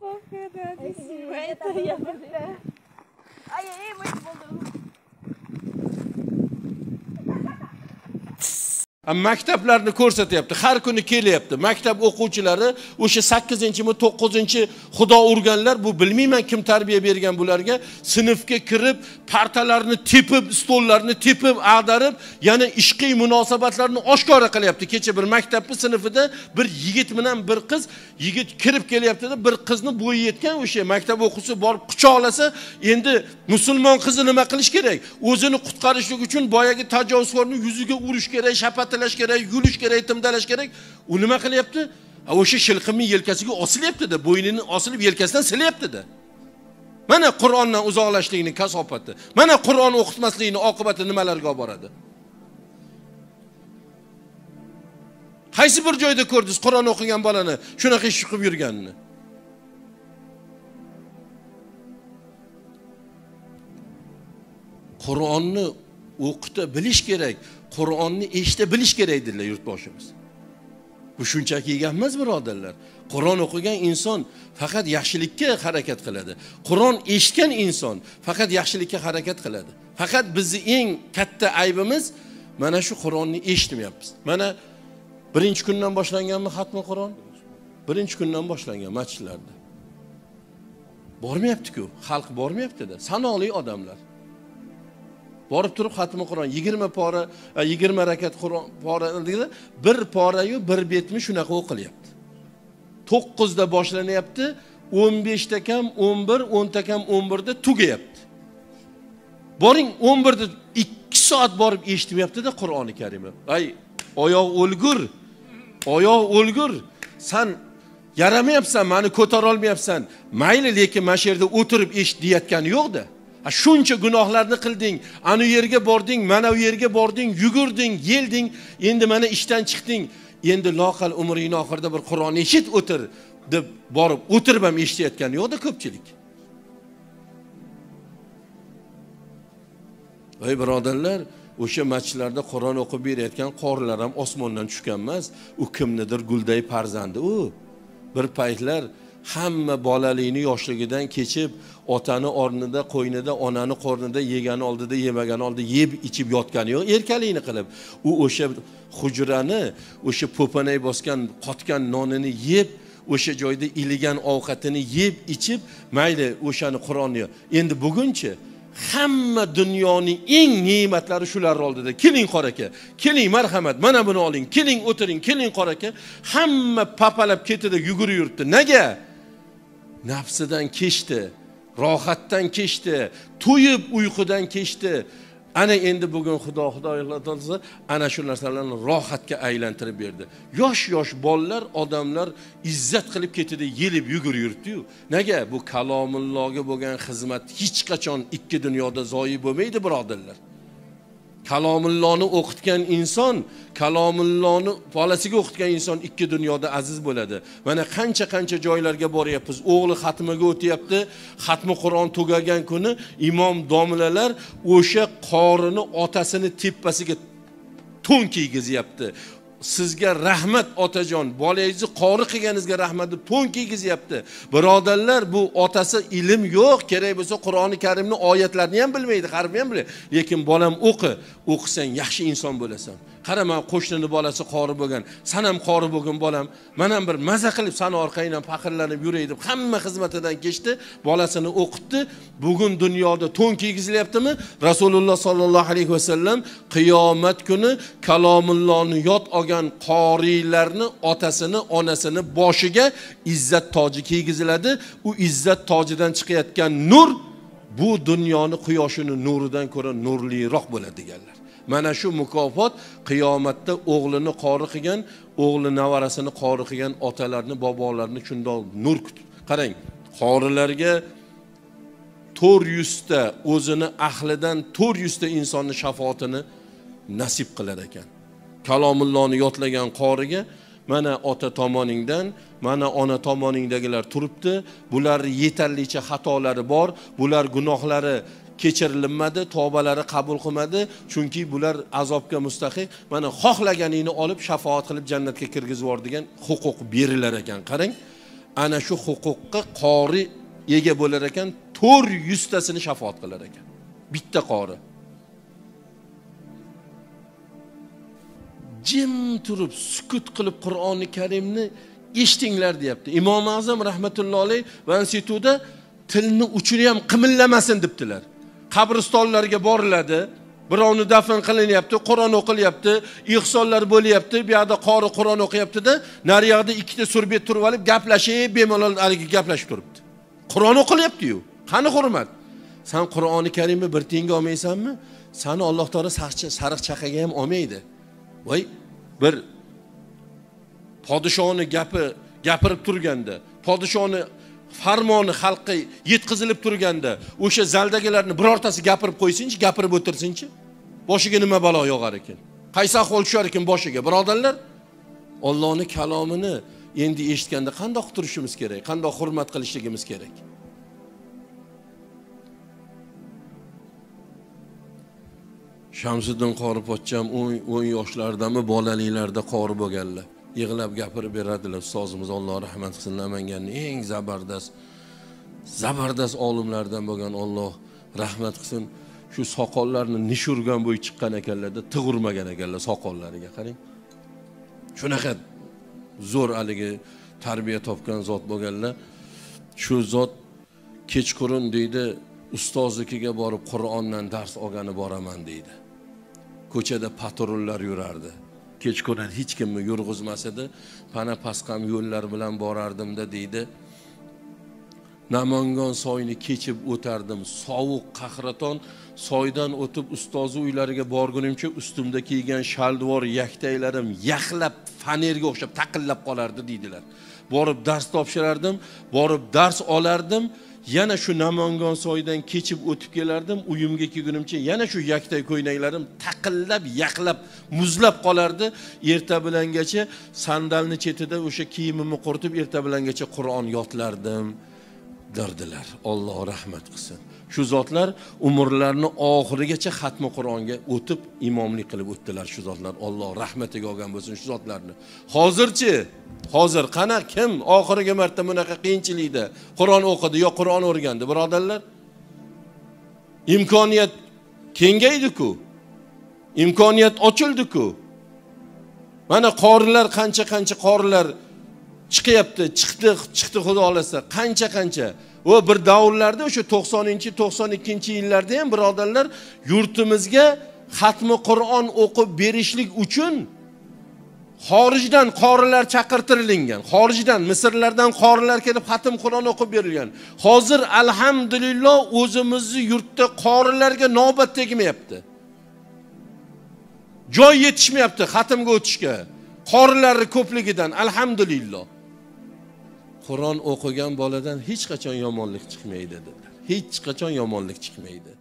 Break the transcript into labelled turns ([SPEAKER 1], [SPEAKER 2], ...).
[SPEAKER 1] Ох, это красиво. Это я.
[SPEAKER 2] Ай-яй-яй, мы maktablarni ko'rsatyapti har kuni kelyapti. Maktab o'quvchilari o'sha sakkizinchimi to'qqizinchi xudo urganlar bu bilmayman kim tarbiya bergan bularga sinfga kirib partalarni tepib stollarni tepib ag'darib yana ishqiy munosabatlarni oshkora qilyapti. Kecha bir maktabni sinfida bir yigit bilan bir qiz yigit kirib kelyaptida bir qizni bo'yi yetgan o'sha maktab o'quvchisi borib quchoqlasa endi musulmon qizni nima qilish kerak? O'zini qutqarishlik uchun boyagi tajovuzkorni yuziga urish kerak shapatilash kerak yulish kerak timdalash kerak. U nima qilyapti? O'sha shilqimni yelkasiga osilyaptida bo'ynini osilib yelkasidan silyaptida mana qur'ondan uzoqlashlikning kasofati mana qur'on o'qitmaslikni oqibati nimalarga olib boradi? Qaysi bir joyda ko'rdingiz qur'on o'qigan bolani shunaqa ish qilib yurganini? Qur'onni o'qita bilish kerak qur'onni eshita bilish kerak dedilar yurtboshimiz. Bu shunchaki gap emas birodarlar. Qur'on o'qigan inson faqat yaxshilikka harakat qiladi. Qur'on eshitgan inson faqat yaxshilikka harakat qiladi. Faqat bizni eng katta aybimiz mana shu qur'onni eshitmayapmiz. Mana birinchi kundan boshlanganmi xatmi qur'on? Birinchi kundan boshlangan masjidlarda. Bormayaptiku xalq bormayaptida. Sanoqli odamlar. Borib turib xatmi qur'on yigirma pora e, yigirma rakat qur'on pora bir porayu bir betmi shunaqa o'qilyapti to'qqizda boshlanyapti o'n beshta kam o'n bir o'nta kam o'n birda tugayapti. Boring o'n birda ikki soat borib eshitmayaptida qur'oni karimni ay oyoq o'lgur oyoq o'lgur. San yaramayapsan mani ko'tara olmayapsan mayli lekin mana shu yerda o'tirib eshit deyayotgani yo'qda shuncha gunohlarni qilding. Ana u yerga bording mana u yerga bording yugurding yelding. Endi mana ishdan chiqding. Endi loqal umringni oxirida bir qur'on eshit o'tir deb borib o'tirib ham eshitayotgani yo'qda ko'pchilik. Ey birodarlar o'sha masjidlarda qur'on o'qib berayotgan qorilar ham osmondan tushgan emas. U kimnidir gulday farzandi u. Bir paytlar hamma bolalikni yoshligidan kechib otani o'rnida qo'ynida onani qo'rnida yegani oldida yemagani oldida yeb ichib yotgani yo'q. Erkalikni qilib u o'sha hujrani o'sha po'panay bosgan qotgan nonini yeb o'sha joyda iligan ovqatini yeb ichib mayli o'shani qur'onni endi bugunchi hamma dunyoning eng ne'matlari shularni oldida. Keling qora aka keling marhamat mana buni oling keling o'tiring keling qora aka hamma papalab ketida yugurib yuribdi. Nega? Nafsidan kechdi rohatdan kechdi to'yib uyqudan kechdi. Ana endi bugun xudo xudo taolosi ana shu narsalarni rohatga aylantirib berdi. Yosh yosh bolalar odamlar izzat qilib ketdi yelib yugurib yuribdiyu. Nega? Bu kalomullohga bo'lgan xizmat hech qachon ikki dunyoda zoyi bo'lmaydi birodarlar. Kalomullohni o'qitgan inson kalomullohni bolasiga o'qitgan inson ikki dunyoda aziz bo'ladi. Mana qancha qancha joylarga boryapmiz. O'g'li xatmiga o'tyapti. Xatmi qur'on tugagan kuni imom domlalar o'sha qorini otasini tepasiga to'n kiygizyapti. Sizga rahmat otajon. Bolangizni qori qilganingizga rahmat deb to'n kiygizyapti. Birodarlar bu otasi ilm yo'q. Kerak bo'lsa qur'oni karimni oyatlarini ham bilmaydi harfni ham bilmaydi. Lekin bolam o'qi o'qisang yaxshi inson bo'lasan. Qarama qo'shnini bolasi qori bo'lgan. San ham qori bo'lgin bolam. Man ham bir maza qilib sani orqangdan faxrlanib yuray deb hamma xizmatidan kechdi bolasini o'qitdi. Bugun dunyoda to'n kiygizilyaptimi? Rasululloh sollallohu alayhi vasallam qiyomat kuni kalomullohni yod olgan qoriylarni otasini onasini boshiga izzat toji kiygiziladi. U izzat tojidan chiqayotgan nur bu dunyoni quyoshini nuridan ko'ra nurliroq bo'ladi deganlar mana shu mukofot qiyomatda o'g'lini qori qilgan o'g'li nevarasini qori qilgan otalarni bobolarni shundoq nur kutib. Qarang qorilarga to'rt yuzta o'zini ahlidan to'rt yuzta insonni shafoatini nasib qilar ekan. Kalomullohni yodlagan qoriga mana ota tomoningdan mana ona tomoningdagilar turibdi. Bularni yetarlicha xatolari bor. Bular gunohlari kechirilmadi tavbalari qabul qilmadi. Chunki bular azobga mustahiq mana xohlaganingni olib shafoat qilib jannatga kirgizib yubor degan huquq berilar ekan. Qarang ana shu huquqqa qori ega bo'lar ekan to'rt yuztasini shafoat qilar ekan. Bitta qori. Jim turib sukut qilib qur'oni karimni eshitinglar deyapti. Imom azam rahmatullohi alayh va institutda tilni uchini ham qimillamasin debdilar. Qabristonlarga boriladi birovni dafn qilinyapti qur'on o'qilyapti ihsonlar bo'lyapti bu yoqda qori qur'on o'qiyaptida nariyog'da ikkita surbet turib olib gaplashib bemalol haligi gaplashib turibdi. Qur'on o'qilyaptiyu qani hurmat? San qur'oni karimni bir tiyinga olmaysanmi? Sani alloh taolo sariq chaqaga ham olmaydi. Voy bir podshoni gapi gapirib turganda podshoni farmoni xalqqa yetkazilib turganda o'sha zaldagilarni birortasi gapirib qo'ysinchi gapirib o'tirsinchi boshiga nima balo yog'ar ekan? Qaysi ahvol tushar ekan boshiga birodarlar? Ollohni kalomini endi eshitganda qandoq turishimiz kerak qandoq hurmat qilishligimiz kerak? Shamsiddin qori pochcham o'n yoshlardami bolaliklarda qori bo'lganlar. Yig'lab gapirib beradilar ustozimiz alloh rahmat qilsin namanganni eng zabardast zabardast olimlardan bo'lgan olloh rahmat qilsin. Shu soqollarni nishurgan bo'yi chiqqan ekanlarda tig' urmagan ekanlar soqollariga qarang. Shunaqa zo'r haligi tarbiya topgan zot bo'lganlar. Shu zot kechqurun deydi ustoznikiga borib qur'ondan dars olgani boraman deydi. Ko'chada patrullar yurardi. Kechqurun hech kimni yurg'izmas edi. Pana pasqam yo'llar bilan borardimda deydi. Namangon soyni kechib o'tardim. Sovuq qahraton soydan o'tib ustozi uylariga borgunimcha ustimda kiygan shaldivor yaktaylarim yaxlab fanerga o'xshab taqillab qolardi deydilar. Borib dars topshirardim borib dars olardim. Yana shu namangan soydan kechib o'tib kelardim. Uyimga kelgunimcha yana shu yaktak ko'ynaklarim taqillab yaqlab muzlab qolardi. Erta bilangacha sandalni chetida o'sha kiyimimni quritib erta bilangacha qur'on yodlardim. Dirdilar olloh rahmat qilsin. Shu zotlar umrlarini oxirigacha xatmi qur'onga o'tib imomlik qilib o'tdilar shu zotlar. Olloh rahmatiga olgan bo'lsin shu zotlarni. Hozirchi? Hozir qana kim? Oxirgi marta bunaqa qiyinchilikda qur'on o'qidi yo qur'on o'rgandi birodarlar? Imkoniyat kengaydiku. Imkoniyat ochildiku. Mana qorilar qancha qancha qorilar chiqyapti chiqdi chiqdi xudo xohlasa. Qancha qancha? Va bir davrlarda o'sha to'qsoninchi to'qson ikkinchi yillarda ham birodarlar yurtimizga xatmi qur'on o'qib berishlik uchun xorijdan qorilar chaqirtirilgan. Xorijdan misrlardan qorilar kelib xatm qur'on o'qib berilgan. Hozir alhamdulillah o'zimizni yurtda qorilarga navbat tegmayapti. Joy yetishmayapti xatmga o'tishga. Qorilarni ko'pligidan alhamdulillah. Qur'on o'qigan boladan hech qachon yomonlik chiqmaydi dedilar hech qachon yomonlik chiqmaydi.